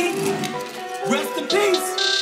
Rest in peace.